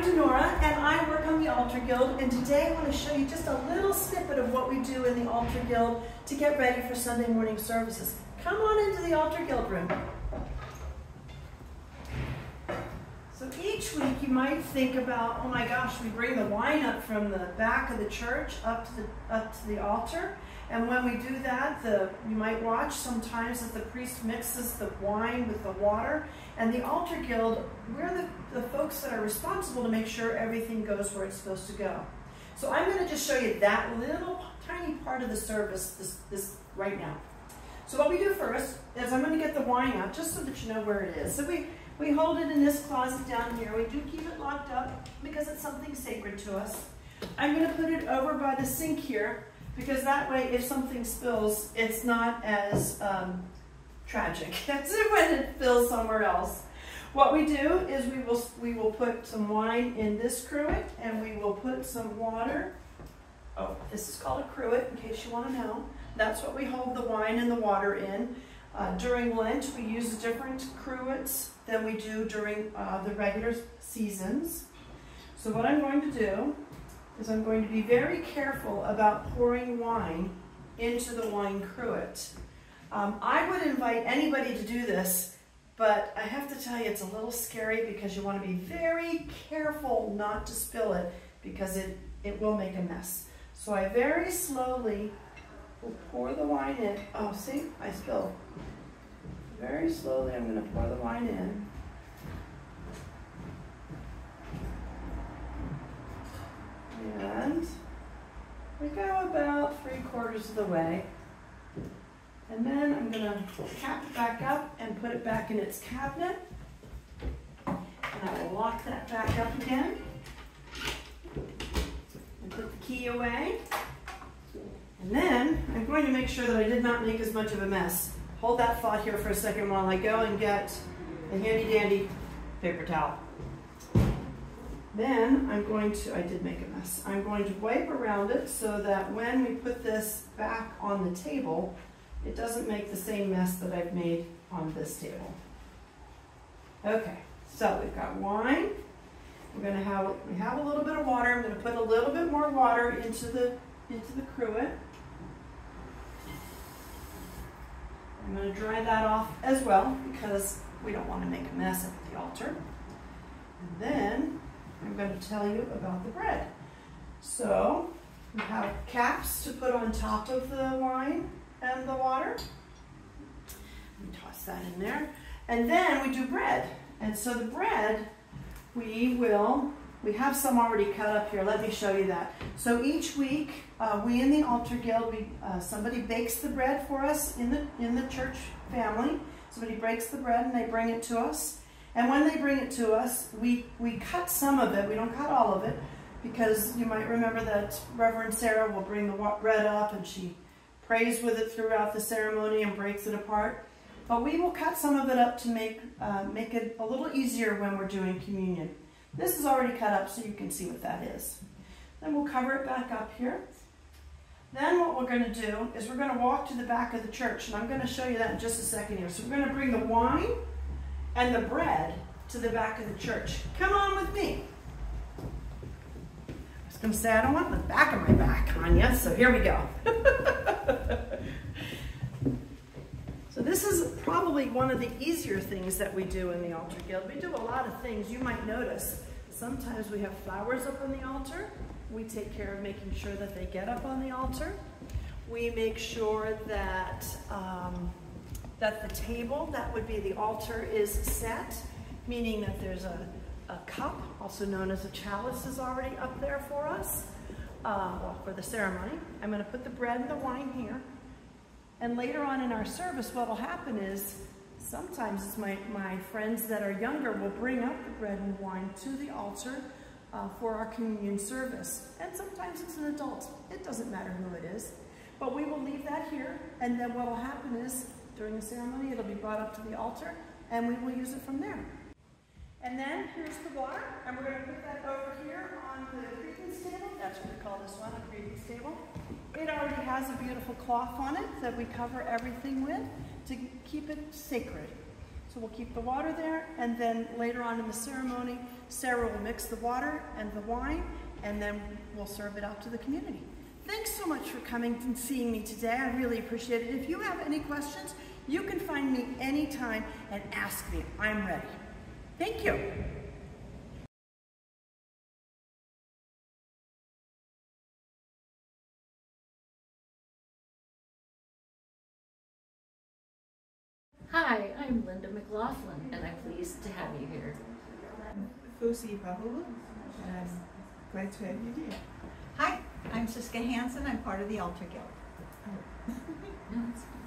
I'm Denora, and I work on the Altar Guild, and today I want to show you just a little snippet of what we do in the Altar Guild to get ready for Sunday morning services. Come on into the Altar Guild room. So week you might think about, oh my gosh, we bring the wine up from the back of the church up to the, up to the altar, and when we do that, the, you might watch sometimes that the priest mixes the wine with the water. And the altar guild, we're the, the folks that are responsible to make sure everything goes where it's supposed to go. So I'm going to just show you that little tiny part of the service this, this right now. So what we do first is I'm going to get the wine out just so that you know where it is. So we, we hold it in this closet down here. We do keep it locked up because it's something sacred to us. I'm going to put it over by the sink here because that way if something spills, it's not as um, tragic as when it spills somewhere else. What we do is we will, we will put some wine in this cruet and we will put some water. Oh, this is called a cruet in case you want to know. That's what we hold the wine and the water in. Uh, during Lent, we use different cruets than we do during uh, the regular seasons. So what I'm going to do is I'm going to be very careful about pouring wine into the wine cruet. Um, I would invite anybody to do this, but I have to tell you it's a little scary because you want to be very careful not to spill it because it, it will make a mess. So I very slowly will pour the wine in. Oh, see, I spilled. Very slowly I'm going to pour the wine in. And we go about three quarters of the way. And then I'm going to cap it back up and put it back in its cabinet. And I will lock that back up again. And put the key away. And then I'm going to make sure that I did not make as much of a mess. Hold that thought here for a second while I go and get a handy dandy paper towel. Then I'm going to, I did make a mess, I'm going to wipe around it so that when we put this back on the table, it doesn't make the same mess that I've made on this table. Okay, so we've got wine. We're gonna have, we have a little bit of water. I'm gonna put a little bit more water into the, into the cruet. I'm gonna dry that off as well because we don't wanna make a mess at the altar. And then I'm going to tell you about the bread. So we have caps to put on top of the wine and the water. We toss that in there. And then we do bread. And so the bread, we will, we have some already cut up here. Let me show you that. So each week, uh, we in the Altar Guild, we, uh, somebody bakes the bread for us in the, in the church family. Somebody breaks the bread and they bring it to us. And when they bring it to us, we, we cut some of it. We don't cut all of it because you might remember that Reverend Sarah will bring the bread up and she prays with it throughout the ceremony and breaks it apart. But we will cut some of it up to make, uh, make it a little easier when we're doing communion. This is already cut up so you can see what that is. Then we'll cover it back up here. Then what we're going to do is we're going to walk to the back of the church, and I'm going to show you that in just a second here. So we're going to bring the wine and the bread to the back of the church. Come on with me. I was going to say, I don't want the back of my back on you, so here we go. so this is probably one of the easier things that we do in the altar guild. We do a lot of things. You might notice sometimes we have flowers up on the altar. We take care of making sure that they get up on the altar. We make sure that um, that the table, that would be the altar, is set, meaning that there's a, a cup, also known as a chalice, is already up there for us, uh, well, for the ceremony. I'm going to put the bread and the wine here. And later on in our service, what will happen is sometimes my, my friends that are younger will bring up the bread and wine to the altar uh, for our communion service. And sometimes it's an adult. It doesn't matter who it is. But we will leave that here, and then what will happen is during the ceremony. It'll be brought up to the altar, and we will use it from there. And then here's the water, and we're going to put that over has a beautiful cloth on it that we cover everything with to keep it sacred. So we'll keep the water there, and then later on in the ceremony, Sarah will mix the water and the wine, and then we'll serve it out to the community. Thanks so much for coming and seeing me today. I really appreciate it. If you have any questions, you can find me anytime and ask me. I'm ready. Thank you. Hi, I'm Linda McLaughlin, and I'm pleased to have you here. Fusi Bahulu, and I'm glad to have you here. Hi, I'm Siska Hansen. I'm part of the Altar Guild. Oh. No, it's fine.